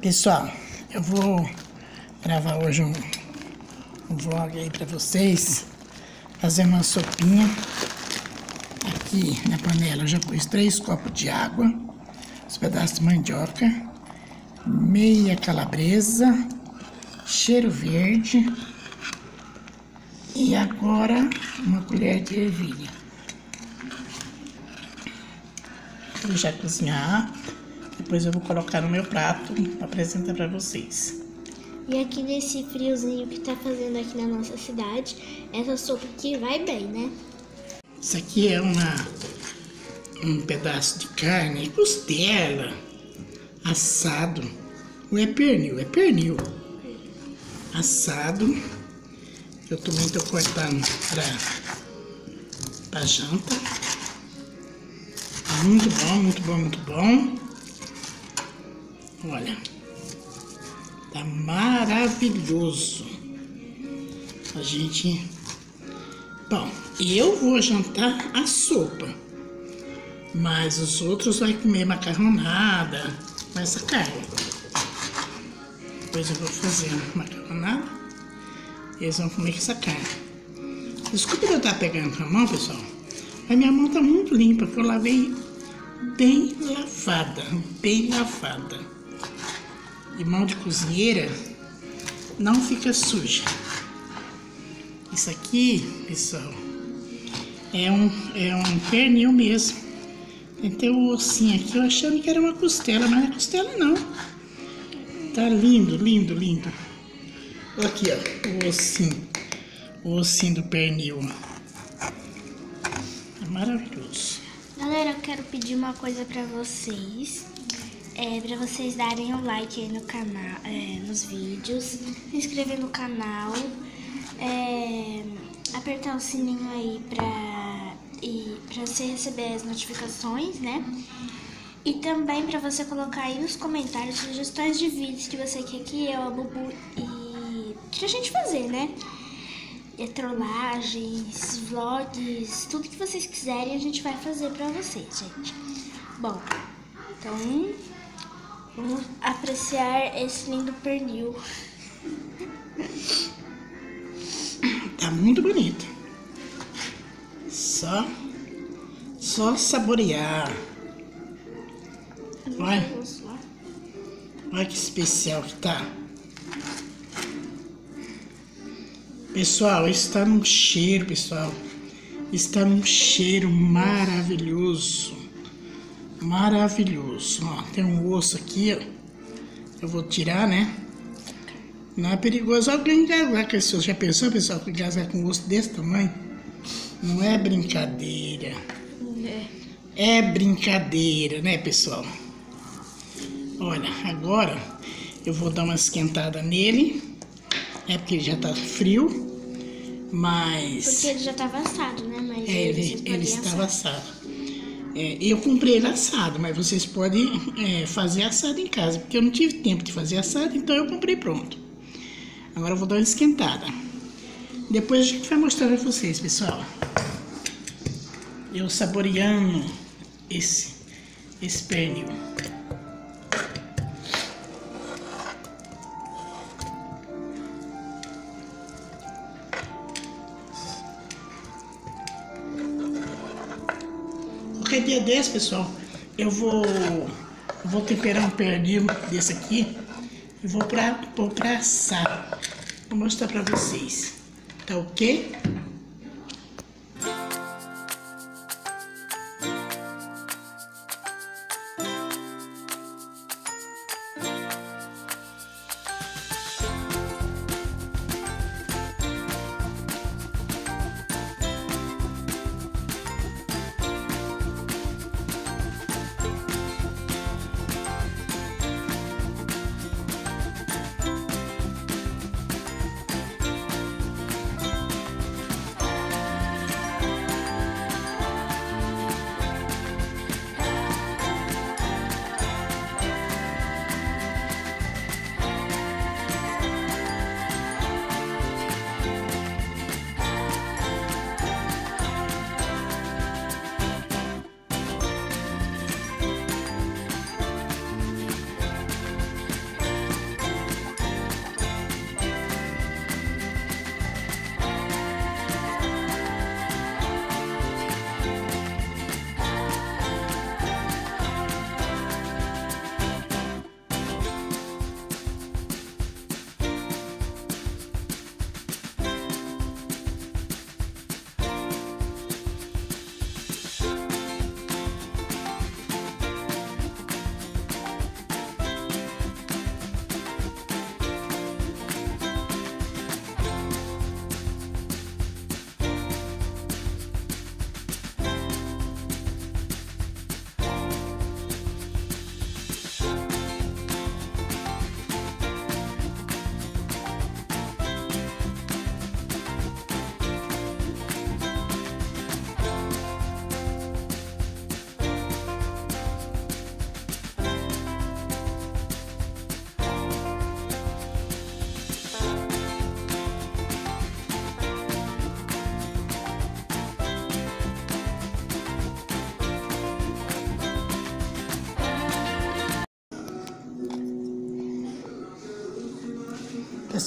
Pessoal, eu vou gravar hoje um, um vlog aí pra vocês. Fazer uma sopinha. Aqui na panela eu já pus três copos de água. Os pedaços de mandioca. Meia calabresa. Cheiro verde. E agora uma colher de ervilha. Vou já cozinhar. Depois eu vou colocar no meu prato para apresentar para vocês. E aqui nesse friozinho que tá fazendo aqui na nossa cidade, essa sopa aqui vai bem, né? Isso aqui é uma, um pedaço de carne, costela, assado. Não é pernil, é pernil. Assado. Eu também estou cortando para janta. Muito bom, muito bom, muito bom. Olha, tá maravilhoso. A gente. Bom, eu vou jantar a sopa, mas os outros vai comer macarronada com essa carne. Depois eu vou fazer macarronada e eles vão comer com essa carne. Desculpa eu estar pegando com a mão, pessoal, mas minha mão tá muito limpa, porque eu lavei bem lavada, bem lavada de mão de cozinheira não fica suja. Isso aqui, pessoal, é um, é um pernil mesmo. Tem o ossinho aqui, eu achando que era uma costela, mas não é costela não. Tá lindo, lindo, lindo. Aqui, ó, o ossinho. O ossinho do pernil. É maravilhoso. Galera, eu quero pedir uma coisa pra vocês é, para vocês darem um like no canal, é, nos vídeos, se inscrever no canal, é, apertar o sininho aí pra, e, você receber as notificações, né? E também para você colocar aí nos comentários sugestões de vídeos que você quer que eu, a Bubu e que a gente fazer, né? É, trollagens, vlogs, tudo que vocês quiserem a gente vai fazer pra vocês, gente. Bom, então Vamos apreciar esse lindo pernil. Tá muito bonito. Só, só saborear. Olha, olha que especial que tá. Pessoal, está num cheiro, pessoal. Está num cheiro maravilhoso. Maravilhoso. Ó, tem um osso aqui, ó. Eu vou tirar, né? Não é perigoso alguém engasgar, que você já pensou, pessoal, que engasgar com um osso desse tamanho? Não é brincadeira. É. É brincadeira, né, pessoal? Olha, agora eu vou dar uma esquentada nele. É porque ele já tá frio. Mas. Porque ele já estava assado, né? Mas é, ele, ele estava assado. É, eu comprei ele assado, mas vocês podem é, fazer assado em casa, porque eu não tive tempo de fazer assado, então eu comprei pronto. Agora eu vou dar uma esquentada. Depois a gente vai mostrar para vocês, pessoal. Eu saboreando esse, esse pernil. Desse, pessoal, eu vou, vou temperar um pernil desse aqui e vou pra, vou pra assar. Vou mostrar pra vocês. Tá ok?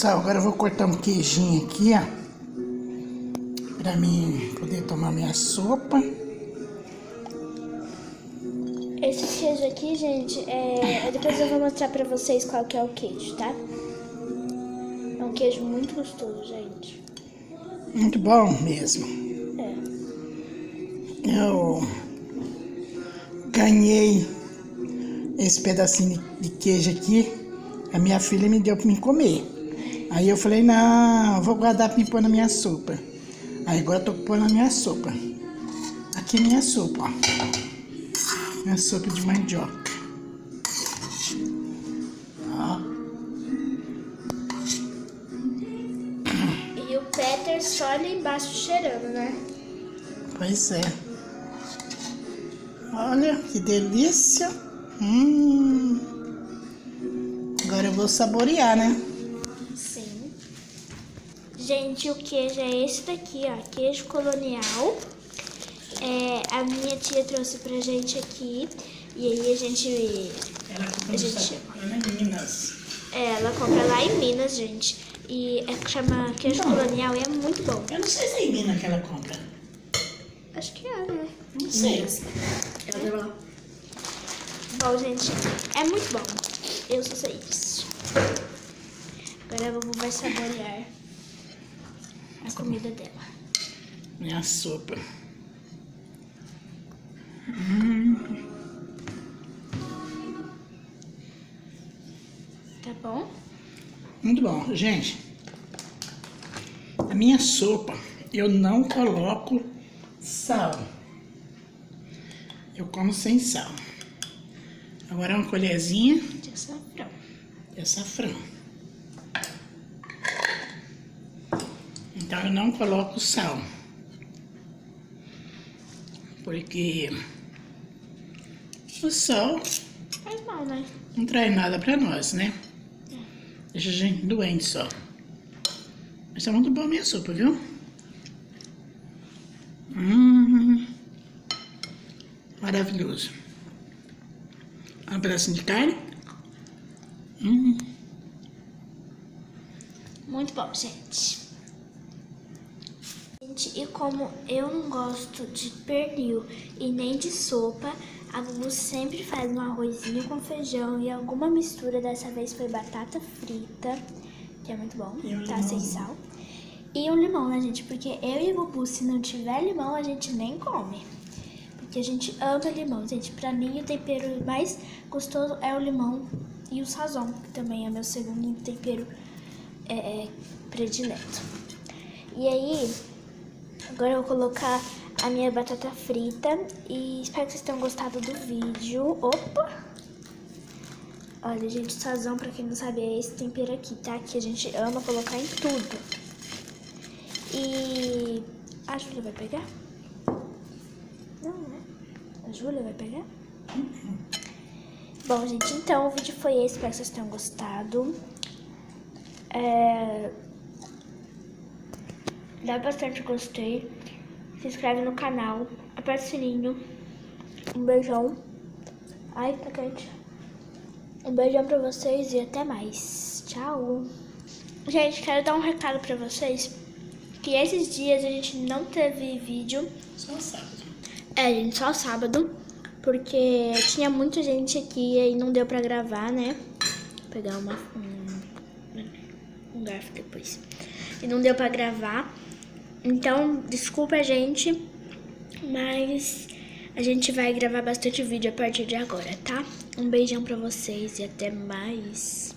Pessoal, agora eu vou cortar um queijinho aqui, ó. Pra mim poder tomar minha sopa. Esse queijo aqui, gente, é... depois eu vou mostrar pra vocês qual que é o queijo, tá? É um queijo muito gostoso, gente. Muito bom mesmo. É. Eu ganhei esse pedacinho de queijo aqui. A minha filha me deu pra me comer. Aí eu falei, não, vou guardar pra pôr na minha sopa. Aí agora eu tô pondo na minha sopa. Aqui é minha sopa, ó. Minha sopa de mandioca. Ó. E o Peter só ali embaixo cheirando, né? Pois é. Olha que delícia. Hum. Agora eu vou saborear, né? Gente, o queijo é esse daqui, ó. Queijo colonial. É, a minha tia trouxe pra gente aqui. E aí a gente. Ela compra A gente- lá em Minas. é, ela compra lá em Minas, gente. E é que chama queijo Então. colonial e é muito bom. Eu não sei se é em Minas que ela compra. Acho que é, né? Não sei. Bom, gente, é muito bom. Eu só sei disso. Agora a vovó vai saborear a comida dela. Minha sopa. Tá bom? Muito bom. Gente, a minha sopa eu não coloco sal. Eu como sem sal. Agora uma colherzinha De açafrão. de açafrão. Então eu não coloco sal. Porque o sal Faz mal, né? não traz nada pra nós, né? Deixa a gente doente só. Mas tá muito boa a minha sopa, viu? Hum, maravilhoso. Um pedacinho de carne. Hum, Muito bom, gente. Gente, e como eu não gosto de pernil e nem de sopa, a Gugu sempre faz um arrozinho com feijão e alguma mistura. Dessa vez foi batata frita, que é muito bom, E tá sem sal. E um limão, né, gente? Porque eu e a Gugu, se não tiver limão, a gente nem come. Porque a gente ama limão, gente. Pra mim, o tempero mais gostoso é o limão e o sazon, que também é meu segundo tempero é, é, predileto. E aí, agora eu vou colocar a minha batata frita e espero que vocês tenham gostado do vídeo. Opa! Olha, gente, sazão, pra quem não sabe, é esse tempero aqui, tá? Que a gente ama colocar em tudo. E a Júlia vai pegar? Não, né? A Júlia vai pegar? Bom, gente, então o vídeo foi esse. Espero que vocês tenham gostado. É... Dá bastante gostei. Se inscreve no canal. Aperta o sininho. Um beijão. Ai, tá quente. Um beijão pra vocês e até mais. Tchau. Gente, quero dar um recado pra vocês. Que esses dias a gente não teve vídeo. só sábado. É, gente, só sábado. Porque tinha muita gente aqui e não deu pra gravar, né? Vou pegar uma, um, um garfo depois. E não deu pra gravar. Então, desculpa a gente. Mas a gente vai gravar bastante vídeo a partir de agora, tá? Um beijão pra vocês e até mais.